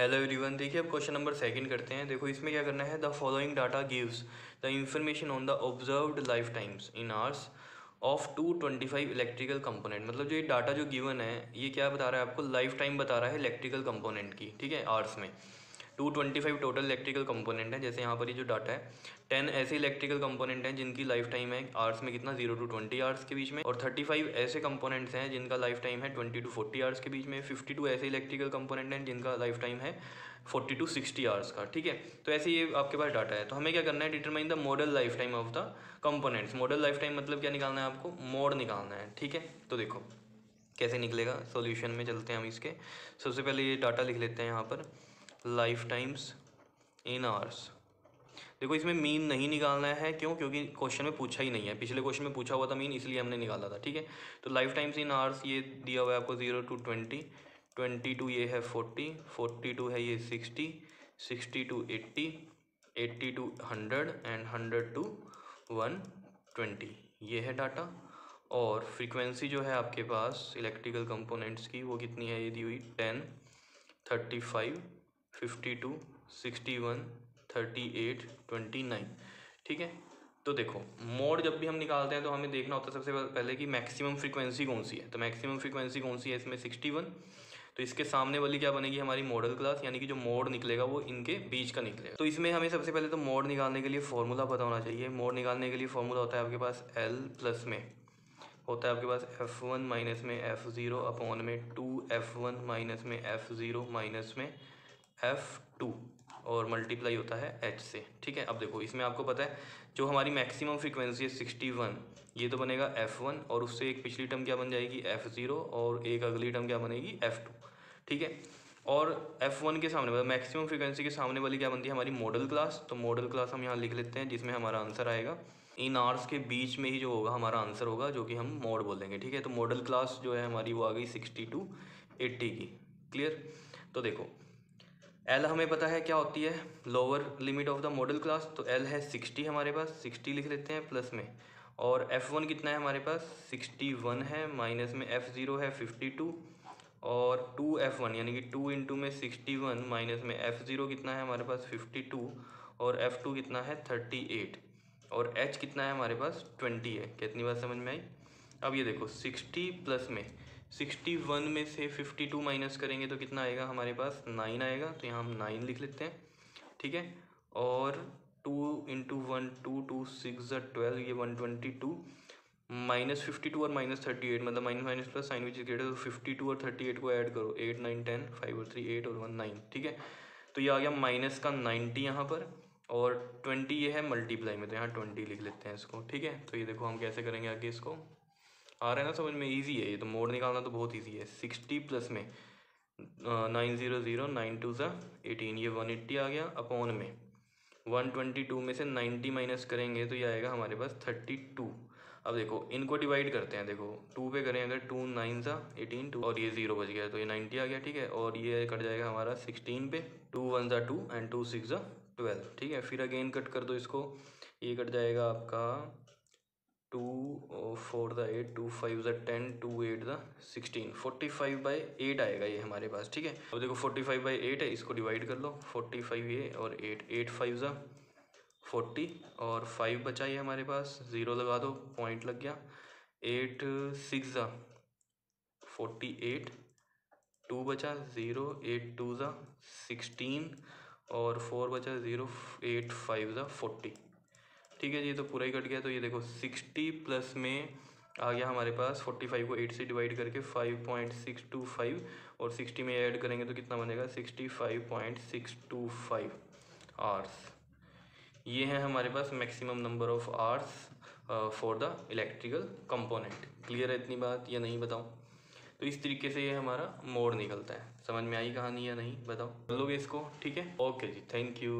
Hello everyone देखिए अब question number second करते हैं। देखो, इसमें क्या करना है? The following data gives the information on the observed life times in hours of two twenty five electrical component मतलब जो ये डाटा जो गिवन है, ये क्या बता रहा है आपको? लाइफ टाइम बता रहा है इलेक्ट्रिकल कंपोनेंट की, ठीक है? आवर्स में। Two twenty five total electrical component है, जैसे यहाँ पर ये जो डाटा है, टेन ऐसे इलेक्ट्रिकल कंपोनेंट हैं जिनकी लाइफ टाइम है आवर्स में कितना, ज़ीरो टू ट्वेंटी आवर्स के बीच में, और थर्टी फाइव ऐसे कंपोनेंट्स हैं जिनका लाइफ टाइम है ट्वेंटी टू फोर्टी आवर्स के बीच में, फिफ्टी टू ऐसे इलेक्ट्रिकल कंपोनेंट हैं जिनका लाइफ टाइम है फोर्टी टू सिक्सटी आवर्स का, ठीक है? तो ऐसे ये आपके पास डाटा है तो हमें क्या करना है determine the modal life time of the components modal life time मतलब क्या निकालना है आपको? मोड निकालना है, ठीक है? तो देखो, कैसे निकलेगा? सॉल्यूशन में चलते हैं हम इसके। सबसे पहले ये डाटा लिख लेते हैं यहाँ पर। लाइफ टाइम्स इन आवर्स देखो, इसमें मीन नहीं निकालना है। क्यों? क्योंकि क्वेश्चन में पूछा ही नहीं है। पिछले क्वेश्चन में पूछा हुआ था मीन इसलिए हमने निकाला था, ठीक है? तो लाइफ टाइम्स इन आवर्स ये दिया हुआ है आपको zero to twenty twenty to ये है फोर्टी फोर्टी टू है ये sixty sixty to eighty eighty to hundred and hundred to one twenty ये है डाटा और फ्रीक्वेंसी जो है आपके पास इलेक्ट्रिकल कंपोनेंट्स की, वो कितनी है? ये दी हुई ten thirty five fifty two sixty one thirty eight twenty nine ठीक है? तो देखो, मोड जब भी हम निकालते हैं तो हमें देखना होता है सबसे पहले कि मैक्सिमम फ्रीक्वेंसी कौन सी है। तो मैक्सिमम फ्रीक्वेंसी कौन सी है इसमें? सिक्सटी वन तो इसके सामने वाली क्या बनेगी? हमारी मॉडल क्लास यानी कि जो मोड निकलेगा, वो इनके बीच का निकलेगा। तो इसमें हमें सबसे पहले तो मोड निकालने के लिए फॉर्मूला पता होना चाहिए। मोड निकालने के लिए फॉर्मूला होता है आपके पास एल प्लस में। होता है आपके पास एफ़ वन माइनस में एफ़ ज़ीरो अपॉन में टू एफ़ वन माइनस में एफ़ ज़ीरो माइनस में एफ़ टू और मल्टीप्लाई होता है एच से। ठीक है? अब देखो, इसमें आपको पता है, जो हमारी मैक्सिमम फ्रीक्वेंसी है सिक्सटी वन ये तो बनेगा एफ़ वन और उससे एक पिछली टर्म क्या बन जाएगी? एफ़ ज़ीरो और एक अगली टर्म क्या बनेगी? एफ़ टू ठीक है? और एफ़ वन के सामने मतलब मैक्सिमम फ्रीक्वेंसी के सामने वाली क्या बनती है? हमारी मॉडल क्लास तो मॉडल क्लास हम यहाँ लिख लेते हैं, जिसमें हमारा आंसर आएगा। इन आर्स के बीच में ही जो होगा, हमारा आंसर होगा, जो कि हम मोड बोलेंगे ठीक है? तो मॉडल क्लास जो है हमारी वो आ गई सिक्सटी टू एट्टी की। क्लियर तो देखो एल हमें पता है क्या होती है? Lower limit of the modal class तो एल है सिक्सटी हमारे पास सिक्सटी लिख लेते हैं प्लस में। और एफ़ वन कितना है हमारे पास? सिक्सटी वन है माइनस में एफ़ ज़ीरो है फिफ्टी टू और टू एफ़ वन यानी कि टू इंटू में सिक्सटी वन माइनस में एफ़ ज़ीरो कितना है हमारे पास? फिफ्टी टू और एफ़ टू कितना है? थर्टी एट और एच कितना है हमारे पास? ट्वेंटी है। कितनी बात समझ में आई? अब ये देखो सिक्सटी प्लस में। सिक्सटी वन में से फिफ्टी टू माइनस करेंगे तो कितना आएगा हमारे पास? नाइन आएगा। तो यहाँ हम नाइन लिख लेते हैं। ठीक है? और two into one two two six twelve ये one twenty two minus fifty two और माइनस थर्टी एट मतलब minus minus plus sign which is greater तो फिफ्टी टू और थर्टी एट को ऐड करो। एट, नाइन, टेन, फाइव और three, eight और one, nine. ठीक है? तो ये आ गया माइनस का नाइन्टी यहाँ पर। और ट्वेंटी ये है मल्टीप्लाई में। तो यहाँ ट्वेंटी लिख लेते हैं इसको। ठीक है? तो ये देखो हम कैसे करेंगे आगे इसको। आ रहा है ना समझ में इजी है ये तो मोड निकालना तो बहुत इजी है। सिक्सटी प्लस में nine zero zero nine two सा एटीन ये वन एट्टी आ गया अपॉन में। वन ट्वेंटी टू में से नाइन्टी माइनस करेंगे तो ये आएगा हमारे पास थर्टी टू अब देखो, इनको डिवाइड करते हैं, देखो टू पे करें अगर टू नाइन ज़ा एटीन टू और ये ज़ीरो बच गया तो ये नाइन्टी आ गया, ठीक है, और ये कट जाएगा हमारा सिक्सटीन पे टू वन ज़ा टू एंड टू सिक्स ज़ा ट्वेल्व ठीक है, फिर अगेन कट कर दो इसको, ये कट जाएगा आपका two four the eight two five ज़ ten two eight the sixteen forty five by eight आएगा ये हमारे पास, ठीक है? अब देखो फोर्टी फाइव बाई एट है, इसको डिवाइड कर लो। फोर्टी फाइव ये और एट एट फाइव ज़ा फोर्टी और फाइव बचा ये हमारे पास। ज़ीरो लगा दो पॉइंट लग गया। एट सिक्स ज़ा फोर्टी एट टू बचा ज़ीरो एट टू ज़ा सिक्सटीन और फोर बचा ज़ीरो एट फाइव ज़ा फोर्टी ठीक है जी तो पूरा ही कट गया। तो ये देखो, सिक्सटी प्लस में आ गया हमारे पास। फोर्टी फाइव को एट से डिवाइड करके five point six two five और सिक्सटी में ऐड करेंगे तो कितना बनेगा? Sixty five point six two five hours. ये है हमारे पास maximum number of hours for the electrical component clear है इतनी बात या नहीं बताओ तो इस तरीके से ये हमारा मोड निकलता है। समझ में आई कहानी या नहीं, बताओ। लोगे इसको, ठीक है? Okay ji thank you